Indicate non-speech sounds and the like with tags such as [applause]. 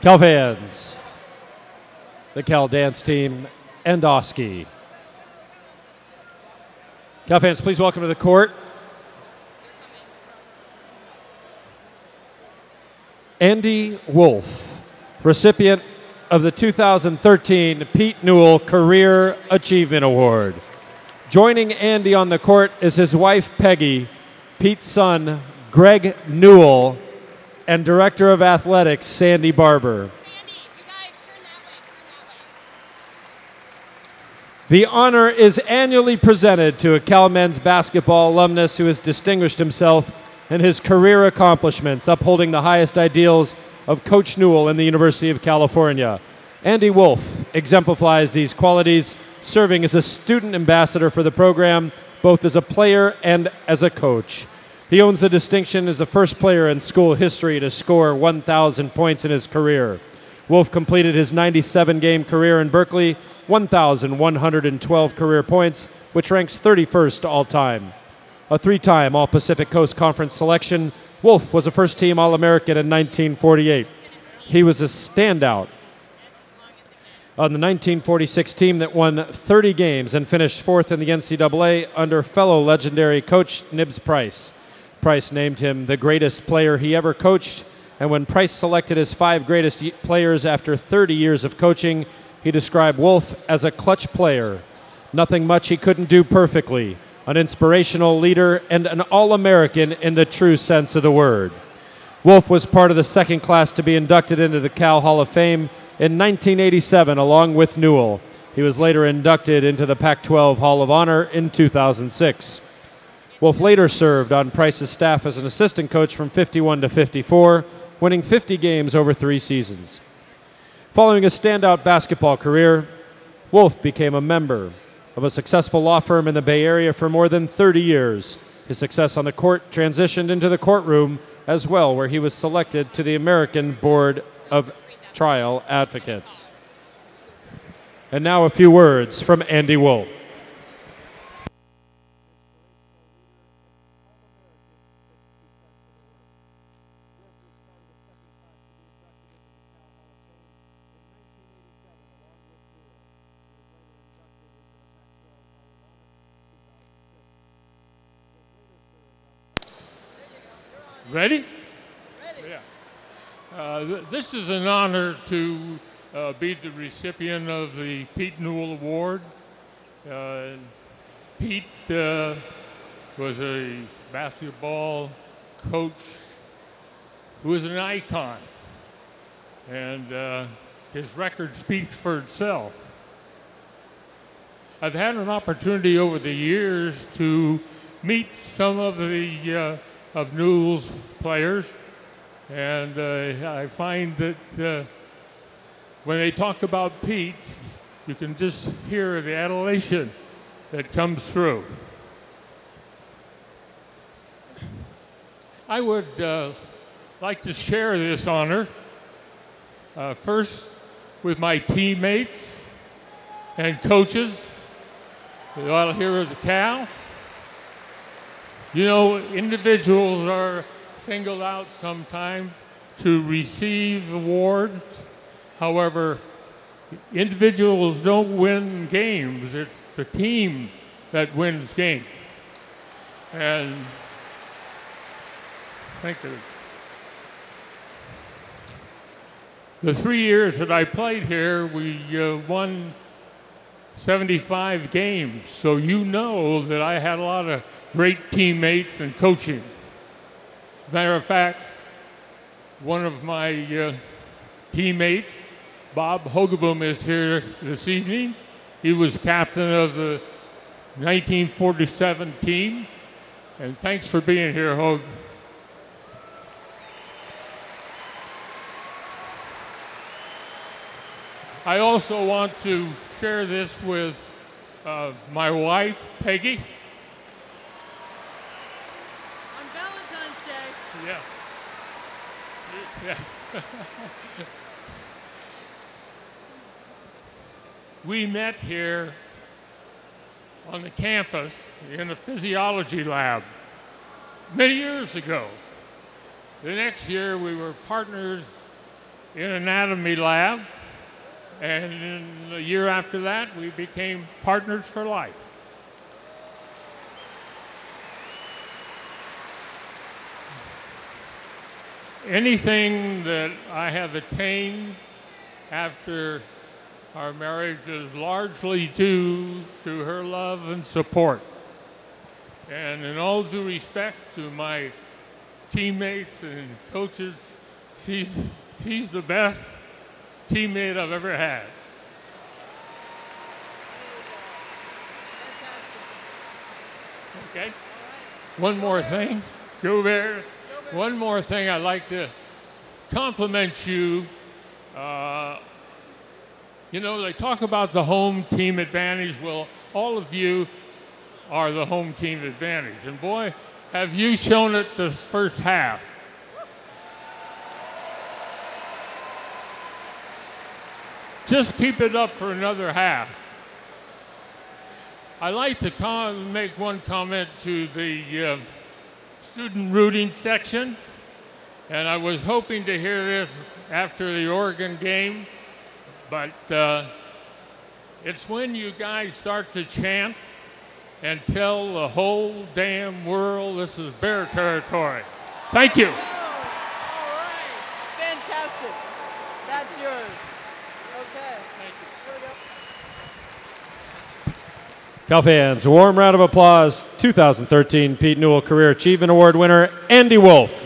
Cal fans, the Cal dance team, and Oski. Cal fans, please welcome to the court Andy Wolfe, recipient of the 2013 Pete Newell Career Achievement Award. Joining Andy on the court is his wife Peggy, Pete's son Greg Newell, and Director of Athletics Sandy Barbour. The honor is annually presented to a Cal men's basketball alumnus who has distinguished himself in his career accomplishments, upholding the highest ideals of Coach Newell and the University of California. Andy Wolfe exemplifies these qualities, serving as a student ambassador for the program, both as a player and as a coach. He owns the distinction as the first player in school history to score 1,000 points in his career. Wolfe completed his 97 game career in Berkeley 1,112 career points, which ranks 31st all time. A three time All Pacific Coast Conference selection, Wolfe was a first team All American in 1948. He was a standout on the 1946 team that won 30 games and finished fourth in the NCAA under fellow legendary coach Nibs Price. Price named him the greatest player he ever coached, and when Price selected his five greatest players after 30 years of coaching, he described Wolfe as a clutch player. Nothing much he couldn't do perfectly, an inspirational leader, and an All American in the true sense of the word. Wolfe was part of the second class to be inducted into the Cal Hall of Fame in 1987, along with Newell. He was later inducted into the Pac 12 Hall of Honor in 2006. Wolfe later served on Price's staff as an assistant coach from 51 to 54, winning 50 games over three seasons. Following a standout basketball career, Wolfe became a member of a successful law firm in the Bay Area for more than 30 years. His success on the court transitioned into the courtroom as well, where he was selected to the American Board of Trial Advocates. And now a few words from Andy Wolfe. Ready? Ready. Yeah. Uh, th- this is an honor to uh, be the recipient of the Pete Newell Award. Uh, Pete uh, was a basketball coach who was an icon, and uh, his record speaks for itself. I've had an opportunity over the years to meet some of the uh, of Newell's players. And uh, I find that uh, when they talk about Pete, you can just hear the adulation that comes through. I would uh, like to share this honor uh, first with my teammates and coaches, all here at the Cal. You know, individuals are singled out sometimes to receive awards. However, individuals don't win games. It's the team that wins games. And thank you. The three years that I played here, we uh, won 75 games. So you know that I had a lot of great teammates and coaching. Matter of fact, one of my uh, teammates, Bob Hogeboom, is here this evening. He was captain of the 1947 team. And thanks for being here, Hogue. I also want to share this with uh, my wife, Peggy. Yeah. Yeah. [laughs] we met here on the campus in the physiology lab many years ago. The next year, we were partners in anatomy lab. And in the year after that, we became partners for life. Anything that I have attained after our marriage is largely due to her love and support. And in all due respect to my teammates and coaches, she's, she's the best teammate I've ever had. Okay. One more thing. Go Bears. One more thing I'd like to compliment you. Uh, you know, they talk about the home team advantage. Well, all of you are the home team advantage. And boy, have you shown it this first half. Just keep it up for another half. I'd like to make one comment to the uh, student rooting section, and I was hoping to hear this after the Oregon game, but uh, it's when you guys start to chant and tell the whole damn world this is bear territory. Thank you. All right. Fantastic. That's yours. Okay. Thank you. Here we go. Cal fans, warm round of applause. 2013 Pete Newell Career Achievement Award winner, Andy Wolfe.